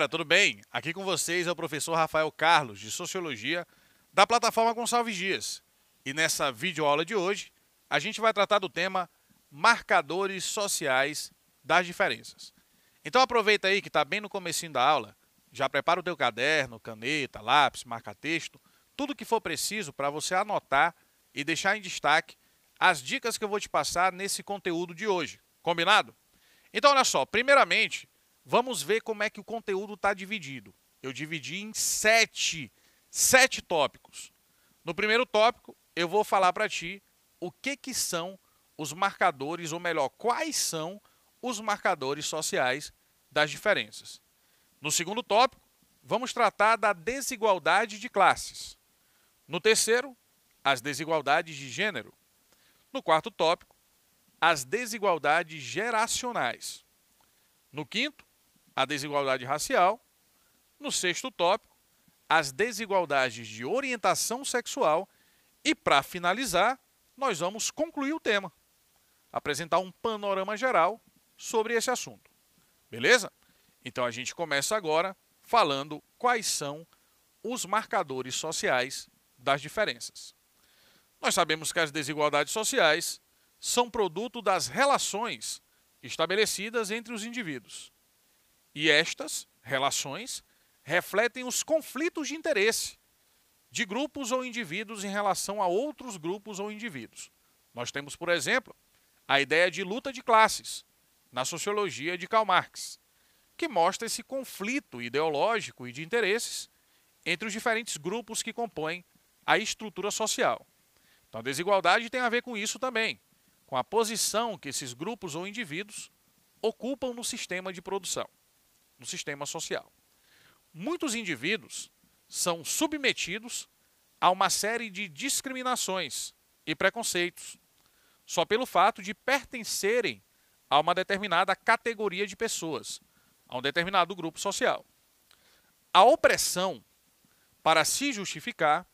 galera, tudo bem? Aqui com vocês é o professor Rafael Carlos, de Sociologia, da plataforma Gonçalves Dias. E nessa videoaula de hoje, a gente vai tratar do tema marcadores sociais das diferenças. Então aproveita aí que está bem no comecinho da aula, já prepara o teu caderno, caneta, lápis, marca-texto, tudo que for preciso para você anotar e deixar em destaque as dicas que eu vou te passar nesse conteúdo de hoje. Combinado? Então olha só, primeiramente, Vamos ver como é que o conteúdo está dividido. Eu dividi em sete, sete tópicos. No primeiro tópico, eu vou falar para ti o que, que são os marcadores, ou melhor, quais são os marcadores sociais das diferenças. No segundo tópico, vamos tratar da desigualdade de classes. No terceiro, as desigualdades de gênero. No quarto tópico, as desigualdades geracionais. No quinto, a desigualdade racial. No sexto tópico, as desigualdades de orientação sexual. E, para finalizar, nós vamos concluir o tema, apresentar um panorama geral sobre esse assunto. Beleza? Então a gente começa agora falando quais são os marcadores sociais das diferenças. Nós sabemos que as desigualdades sociais são produto das relações estabelecidas entre os indivíduos. E estas relações refletem os conflitos de interesse de grupos ou indivíduos em relação a outros grupos ou indivíduos. Nós temos, por exemplo, a ideia de luta de classes, na sociologia de Karl Marx, que mostra esse conflito ideológico e de interesses entre os diferentes grupos que compõem a estrutura social. Então, a desigualdade tem a ver com isso também, com a posição que esses grupos ou indivíduos ocupam no sistema de produção no sistema social. Muitos indivíduos são submetidos a uma série de discriminações e preconceitos, só pelo fato de pertencerem a uma determinada categoria de pessoas, a um determinado grupo social. A opressão, para se justificar,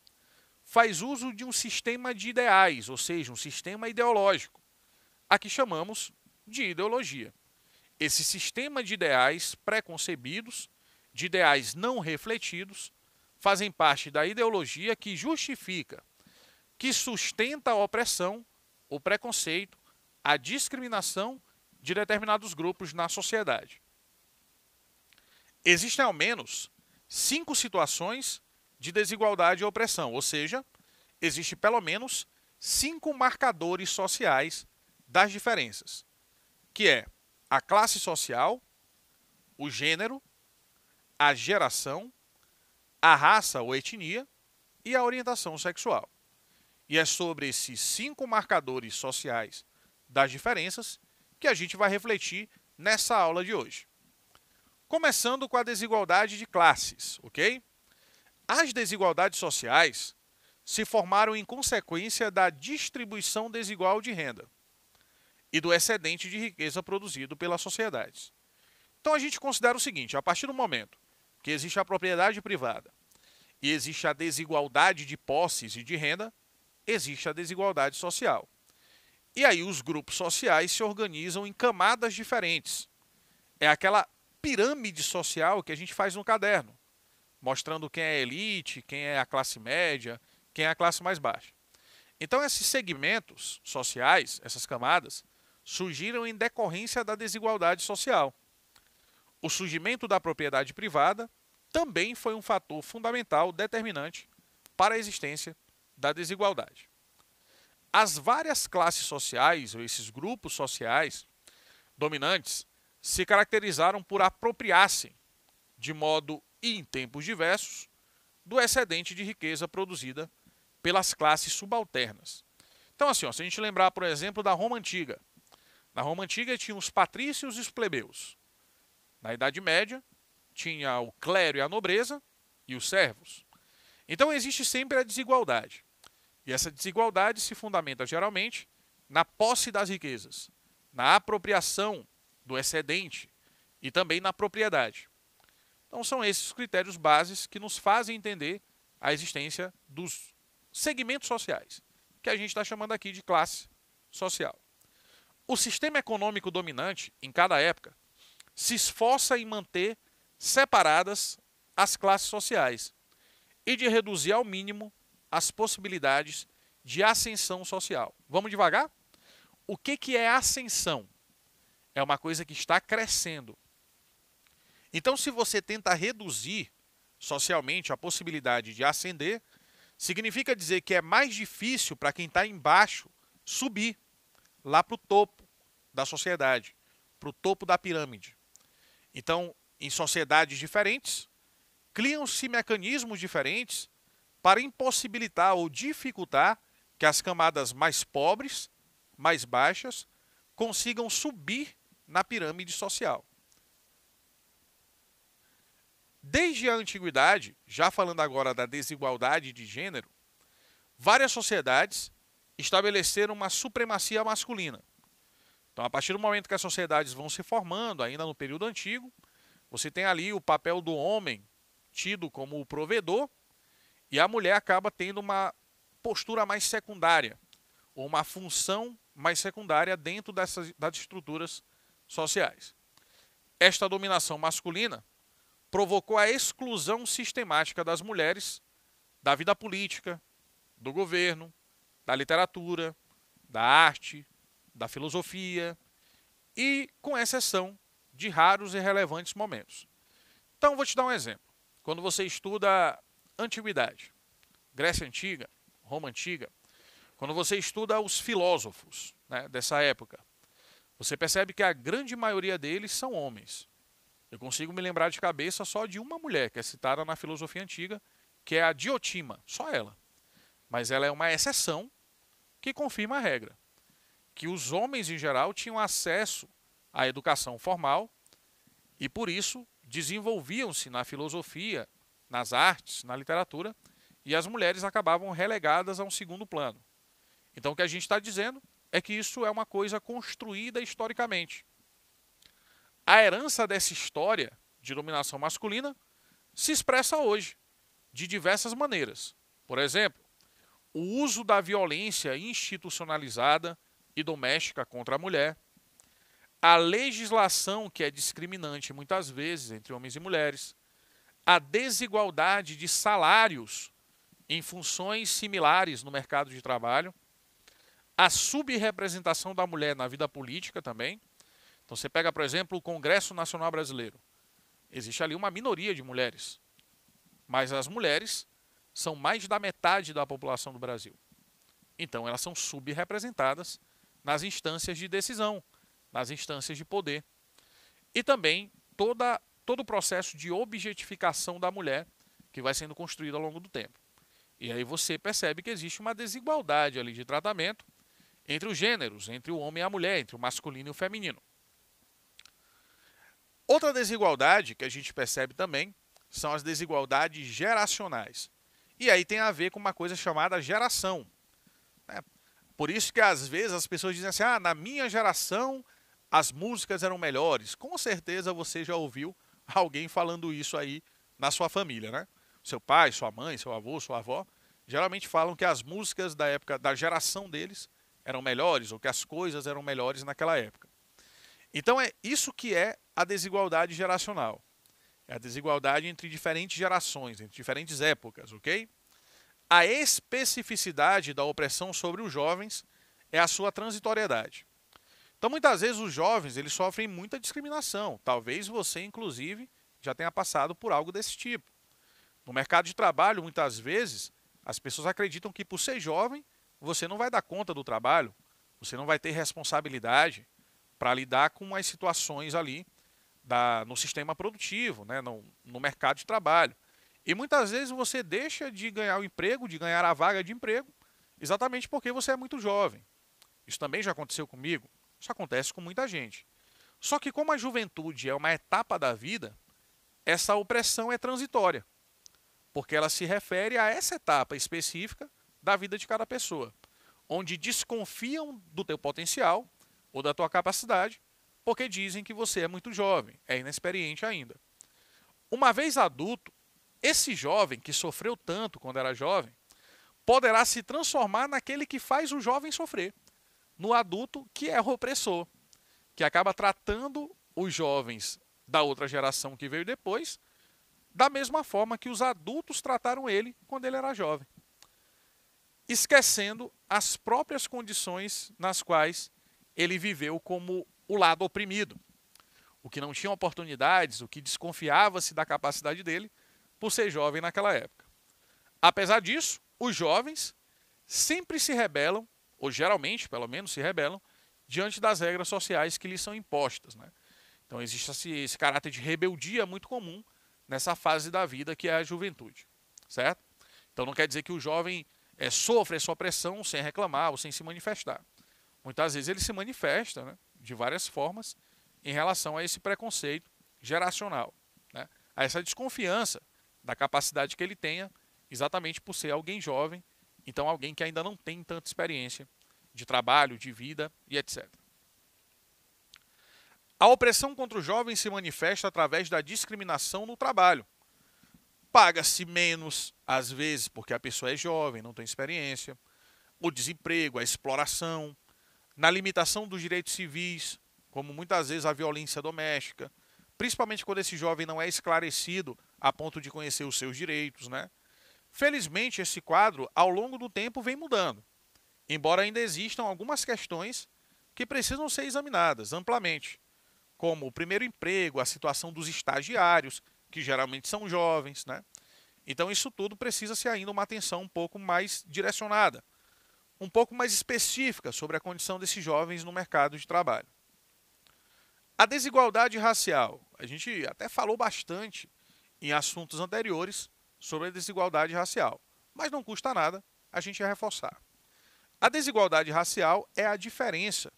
faz uso de um sistema de ideais, ou seja, um sistema ideológico, a que chamamos de ideologia. Esse sistema de ideais preconcebidos, de ideais não refletidos, fazem parte da ideologia que justifica, que sustenta a opressão, o preconceito, a discriminação de determinados grupos na sociedade. Existem ao menos cinco situações de desigualdade e opressão, ou seja, existe pelo menos cinco marcadores sociais das diferenças, que é a classe social, o gênero, a geração, a raça ou etnia e a orientação sexual. E é sobre esses cinco marcadores sociais das diferenças que a gente vai refletir nessa aula de hoje. Começando com a desigualdade de classes, ok? As desigualdades sociais se formaram em consequência da distribuição desigual de renda e do excedente de riqueza produzido pelas sociedades. Então a gente considera o seguinte: a partir do momento que existe a propriedade privada e existe a desigualdade de posses e de renda, existe a desigualdade social. E aí os grupos sociais se organizam em camadas diferentes. É aquela pirâmide social que a gente faz no caderno, mostrando quem é a elite, quem é a classe média, quem é a classe mais baixa. Então esses segmentos sociais, essas camadas, surgiram em decorrência da desigualdade social. O surgimento da propriedade privada também foi um fator fundamental determinante para a existência da desigualdade. As várias classes sociais, ou esses grupos sociais dominantes, se caracterizaram por apropriar-se, de modo e em tempos diversos, do excedente de riqueza produzida pelas classes subalternas. Então, assim, ó, se a gente lembrar, por exemplo, da Roma Antiga, na Roma Antiga tinha os patrícios e os plebeus. Na Idade Média, tinha o clero e a nobreza e os servos. Então existe sempre a desigualdade. E essa desigualdade se fundamenta geralmente na posse das riquezas, na apropriação do excedente e também na propriedade. Então são esses os critérios bases que nos fazem entender a existência dos segmentos sociais, que a gente está chamando aqui de classe social. O sistema econômico dominante, em cada época, se esforça em manter separadas as classes sociais e de reduzir ao mínimo as possibilidades de ascensão social. Vamos devagar? O que, que é ascensão? É uma coisa que está crescendo. Então, se você tenta reduzir socialmente a possibilidade de ascender, significa dizer que é mais difícil para quem está embaixo subir lá para o topo da sociedade, para o topo da pirâmide. Então, em sociedades diferentes, criam-se mecanismos diferentes para impossibilitar ou dificultar que as camadas mais pobres, mais baixas, consigam subir na pirâmide social. Desde a antiguidade, já falando agora da desigualdade de gênero, várias sociedades estabeleceram uma supremacia masculina. Então, a partir do momento que as sociedades vão se formando, ainda no período antigo, você tem ali o papel do homem tido como o provedor e a mulher acaba tendo uma postura mais secundária, ou uma função mais secundária dentro dessas das estruturas sociais. Esta dominação masculina provocou a exclusão sistemática das mulheres da vida política, do governo, da literatura, da arte, da filosofia e com exceção de raros e relevantes momentos. Então, vou te dar um exemplo. Quando você estuda antiguidade, Grécia Antiga, Roma Antiga, quando você estuda os filósofos né, dessa época, você percebe que a grande maioria deles são homens. Eu consigo me lembrar de cabeça só de uma mulher que é citada na filosofia antiga, que é a Diotima, só ela. Mas ela é uma exceção que confirma a regra, que os homens em geral tinham acesso à educação formal e por isso desenvolviam-se na filosofia, nas artes, na literatura, e as mulheres acabavam relegadas a um segundo plano. Então o que a gente está dizendo é que isso é uma coisa construída historicamente. A herança dessa história de dominação masculina se expressa hoje, de diversas maneiras. Por exemplo, o uso da violência institucionalizada e doméstica contra a mulher, a legislação que é discriminante muitas vezes entre homens e mulheres, a desigualdade de salários em funções similares no mercado de trabalho, a subrepresentação da mulher na vida política também. Então você pega, por exemplo, o Congresso Nacional Brasileiro. Existe ali uma minoria de mulheres, mas as mulheres são mais da metade da população do Brasil. Então elas são subrepresentadas nas instâncias de decisão, nas instâncias de poder. E também toda, todo o processo de objetificação da mulher que vai sendo construído ao longo do tempo. E aí você percebe que existe uma desigualdade ali de tratamento entre os gêneros, entre o homem e a mulher, entre o masculino e o feminino. Outra desigualdade que a gente percebe também são as desigualdades geracionais. E aí tem a ver com uma coisa chamada geração. Né? Por isso que às vezes as pessoas dizem assim: ah, na minha geração as músicas eram melhores. Com certeza você já ouviu alguém falando isso aí na sua família, né? seu pai, sua mãe, seu avô, sua avó, geralmente falam que as músicas da época, da geração deles, eram melhores, ou que as coisas eram melhores naquela época. Então é isso que é a desigualdade geracional. É a desigualdade entre diferentes gerações, entre diferentes épocas, ok? A especificidade da opressão sobre os jovens é a sua transitoriedade. Então, muitas vezes os jovens eles sofrem muita discriminação. Talvez você, inclusive, já tenha passado por algo desse tipo. No mercado de trabalho, muitas vezes, as pessoas acreditam que por ser jovem, você não vai dar conta do trabalho, você não vai ter responsabilidade para lidar com as situações ali da, no sistema produtivo, né, no, no mercado de trabalho. E muitas vezes você deixa de ganhar o emprego, de ganhar a vaga de emprego, exatamente porque você é muito jovem. Isso também já aconteceu comigo, isso acontece com muita gente. Só que como a juventude é uma etapa da vida, essa opressão é transitória porque ela se refere a essa etapa específica da vida de cada pessoa, onde desconfiam do teu potencial ou da tua capacidade, porque dizem que você é muito jovem, é inexperiente ainda. Uma vez adulto, esse jovem que sofreu tanto quando era jovem, poderá se transformar naquele que faz o jovem sofrer, no adulto que é o opressor, que acaba tratando os jovens da outra geração que veio depois, da mesma forma que os adultos trataram ele quando ele era jovem, esquecendo as próprias condições nas quais ele viveu como o lado oprimido, o que não tinha oportunidades, o que desconfiava-se da capacidade dele por ser jovem naquela época. Apesar disso, os jovens sempre se rebelam, ou geralmente, pelo menos, se rebelam, diante das regras sociais que lhes são impostas. Né? Então existe esse, esse caráter de rebeldia muito comum nessa fase da vida que é a juventude, certo? Então não quer dizer que o jovem é, sofre essa opressão sem reclamar ou sem se manifestar. Muitas vezes ele se manifesta né, de várias formas em relação a esse preconceito geracional, né, a essa desconfiança da capacidade que ele tenha, exatamente por ser alguém jovem, então alguém que ainda não tem tanta experiência de trabalho, de vida e etc. A opressão contra o jovem se manifesta através da discriminação no trabalho. Paga-se menos, às vezes, porque a pessoa é jovem, não tem experiência. O desemprego, a exploração, na limitação dos direitos civis, como muitas vezes a violência doméstica, principalmente quando esse jovem não é esclarecido a ponto de conhecer os seus direitos, né? Felizmente, esse quadro, ao longo do tempo, vem mudando, embora ainda existam algumas questões que precisam ser examinadas amplamente como o primeiro emprego, a situação dos estagiários, que geralmente são jovens, né? Então isso tudo precisa-se ainda uma atenção um pouco mais direcionada, um pouco mais específica sobre a condição desses jovens no mercado de trabalho. A desigualdade racial. A gente até falou bastante em assuntos anteriores sobre a desigualdade racial, mas não custa nada a gente reforçar. A desigualdade racial é a diferença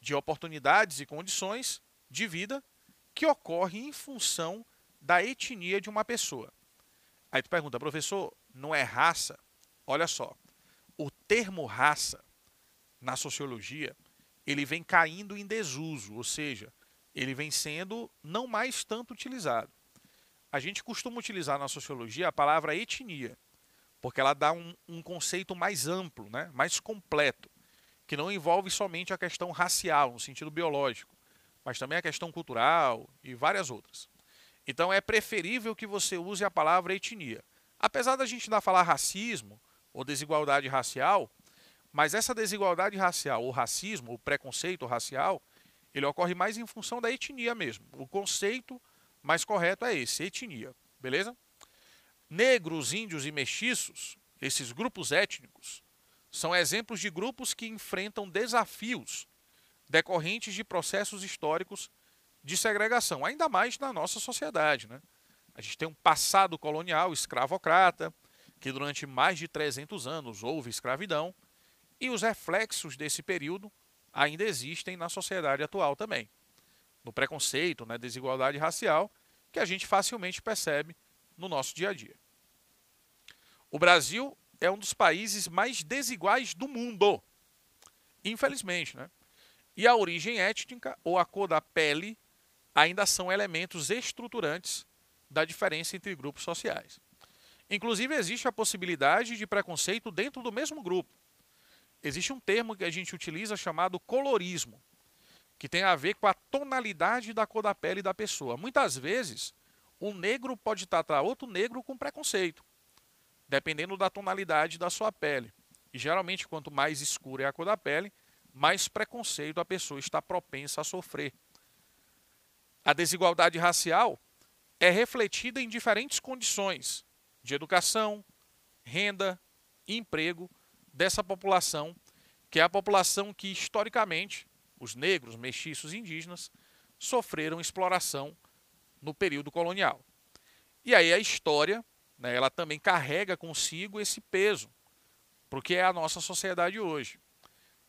de oportunidades e condições de vida que ocorre em função da etnia de uma pessoa. Aí tu pergunta, professor, não é raça? Olha só, o termo raça na sociologia ele vem caindo em desuso, ou seja, ele vem sendo não mais tanto utilizado. A gente costuma utilizar na sociologia a palavra etnia, porque ela dá um, um conceito mais amplo, né, mais completo, que não envolve somente a questão racial, no sentido biológico, mas também a questão cultural e várias outras. Então é preferível que você use a palavra etnia. Apesar da gente ainda falar racismo ou desigualdade racial, mas essa desigualdade racial, ou racismo, o preconceito racial, ele ocorre mais em função da etnia mesmo. O conceito mais correto é esse, etnia, beleza? Negros, índios e mestiços, esses grupos étnicos, são exemplos de grupos que enfrentam desafios decorrentes de processos históricos de segregação, ainda mais na nossa sociedade. Né? A gente tem um passado colonial escravocrata, que durante mais de 300 anos houve escravidão, e os reflexos desse período ainda existem na sociedade atual também. No preconceito, na desigualdade racial, que a gente facilmente percebe no nosso dia a dia. O Brasil é um dos países mais desiguais do mundo. Infelizmente, né? E a origem étnica ou a cor da pele ainda são elementos estruturantes da diferença entre grupos sociais. Inclusive, existe a possibilidade de preconceito dentro do mesmo grupo. Existe um termo que a gente utiliza chamado colorismo, que tem a ver com a tonalidade da cor da pele da pessoa. Muitas vezes, um negro pode tratar outro negro com preconceito, dependendo da tonalidade da sua pele. E geralmente, quanto mais escura é a cor da pele, mais preconceito a pessoa está propensa a sofrer. A desigualdade racial é refletida em diferentes condições de educação, renda, emprego dessa população, que é a população que historicamente os negros, mestiços e indígenas sofreram exploração no período colonial. E aí a história, né, ela também carrega consigo esse peso, porque é a nossa sociedade hoje.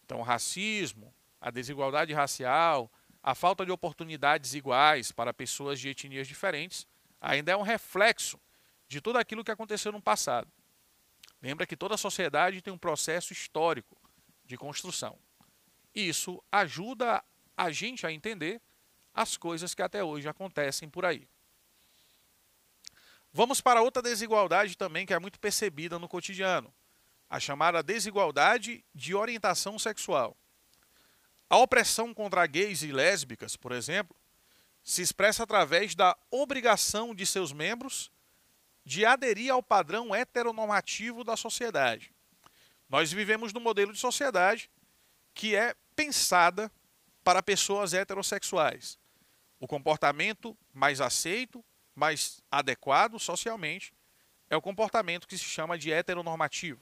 Então, o racismo, a desigualdade racial, a falta de oportunidades iguais para pessoas de etnias diferentes ainda é um reflexo de tudo aquilo que aconteceu no passado. Lembra que toda sociedade tem um processo histórico de construção. Isso ajuda a gente a entender as coisas que até hoje acontecem por aí. Vamos para outra desigualdade também que é muito percebida no cotidiano, a chamada desigualdade de orientação sexual. A opressão contra gays e lésbicas, por exemplo, se expressa através da obrigação de seus membros de aderir ao padrão heteronormativo da sociedade. Nós vivemos num modelo de sociedade que é pensada para pessoas heterossexuais. O comportamento mais aceito, mais adequado socialmente, é o comportamento que se chama de heteronormativo.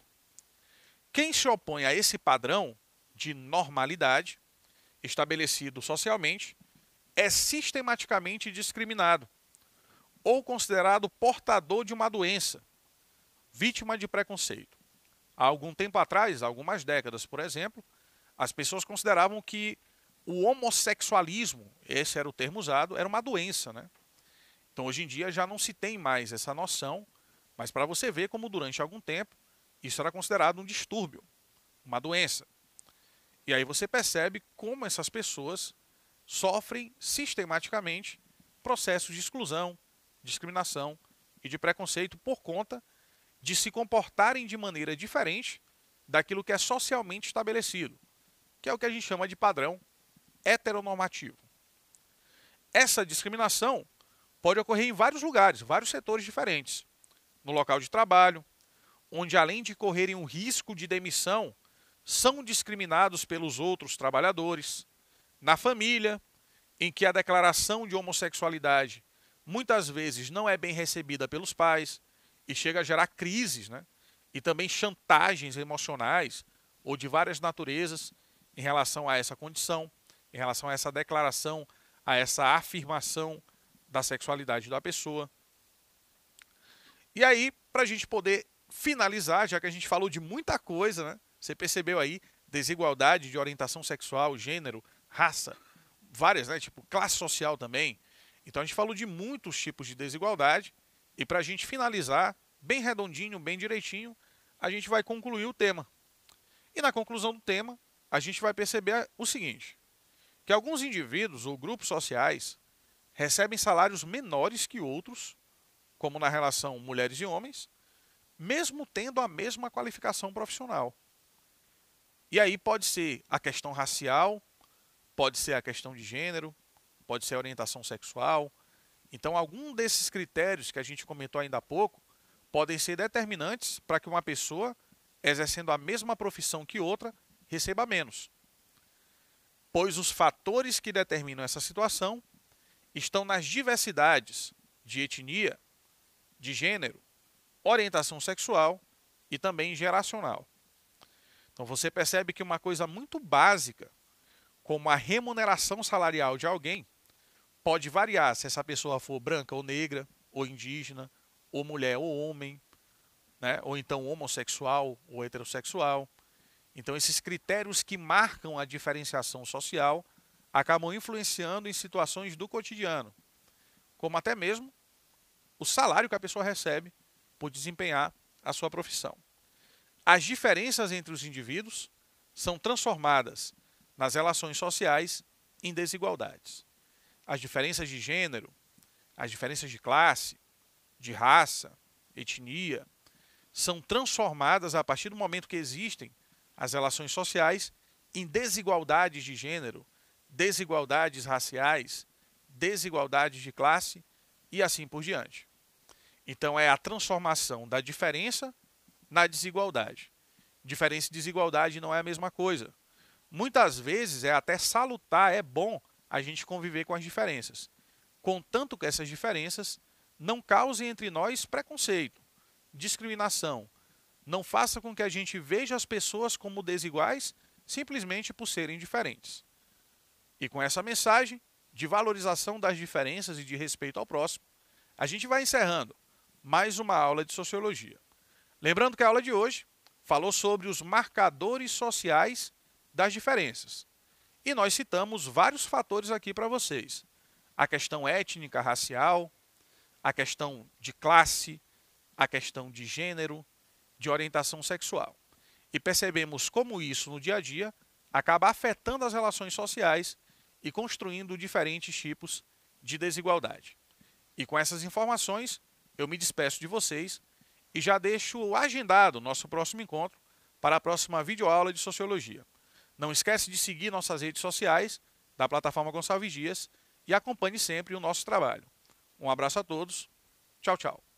Quem se opõe a esse padrão de normalidade estabelecido socialmente é sistematicamente discriminado ou considerado portador de uma doença, vítima de preconceito. Há algum tempo atrás, algumas décadas, por exemplo, as pessoas consideravam que o homossexualismo, esse era o termo usado, era uma doença, né? Então hoje em dia já não se tem mais essa noção, mas para você ver como durante algum tempo isso era considerado um distúrbio, uma doença. E aí você percebe como essas pessoas sofrem sistematicamente processos de exclusão, discriminação e de preconceito por conta de se comportarem de maneira diferente daquilo que é socialmente estabelecido, que é o que a gente chama de padrão heteronormativo. Essa discriminação pode ocorrer em vários lugares, vários setores diferentes. No local de trabalho, onde além de correrem um risco de demissão, são discriminados pelos outros trabalhadores. Na família, em que a declaração de homossexualidade muitas vezes não é bem recebida pelos pais e chega a gerar crises, né? E também chantagens emocionais ou de várias naturezas em relação a essa condição, em relação a essa declaração, a essa afirmação da sexualidade da pessoa. E aí, para a gente poder finalizar, já que a gente falou de muita coisa, né? Você percebeu aí desigualdade de orientação sexual, gênero, raça, várias, né? Tipo classe social também, então a gente falou de muitos tipos de desigualdade e para a gente finalizar, bem redondinho, bem direitinho, a gente vai concluir o tema. E na conclusão do tema, a gente vai perceber o seguinte: que alguns indivíduos ou grupos sociais recebem salários menores que outros, como na relação mulheres e homens, mesmo tendo a mesma qualificação profissional. E aí pode ser a questão racial, pode ser a questão de gênero, pode ser orientação sexual. Então, algum desses critérios que a gente comentou ainda há pouco podem ser determinantes para que uma pessoa, exercendo a mesma profissão que outra, receba menos. Pois os fatores que determinam essa situação estão nas diversidades de etnia, de gênero, orientação sexual e também geracional. Então você percebe que uma coisa muito básica, como a remuneração salarial de alguém, pode variar se essa pessoa for branca ou negra, ou indígena, ou mulher ou homem, né? ou então homossexual ou heterossexual. Então, esses critérios que marcam a diferenciação social acabam influenciando em situações do cotidiano, como até mesmo o salário que a pessoa recebe por desempenhar a sua profissão. As diferenças entre os indivíduos são transformadas nas relações sociais em desigualdades as diferenças de gênero, as diferenças de classe, de raça, etnia, são transformadas a partir do momento que existem as relações sociais em desigualdades de gênero, desigualdades raciais, desigualdades de classe e assim por diante. Então é a transformação da diferença na desigualdade. Diferença e desigualdade não é a mesma coisa. Muitas vezes é até salutar, é bom a gente conviver com as diferenças, contanto que essas diferenças não causem entre nós preconceito, discriminação, não faça com que a gente veja as pessoas como desiguais simplesmente por serem diferentes. E com essa mensagem de valorização das diferenças e de respeito ao próximo, a gente vai encerrando mais uma aula de sociologia. Lembrando que a aula de hoje falou sobre os marcadores sociais das diferenças. E nós citamos vários fatores aqui para vocês: a questão étnica, racial, a questão de classe, a questão de gênero, de orientação sexual. E percebemos como isso no dia a dia acaba afetando as relações sociais e construindo diferentes tipos de desigualdade. E com essas informações, eu me despeço de vocês e já deixo agendado nosso próximo encontro para a próxima videoaula de Sociologia. Não esquece de seguir nossas redes sociais da plataforma Gonçalves Dias e acompanhe sempre o nosso trabalho. Um abraço a todos. Tchau, tchau.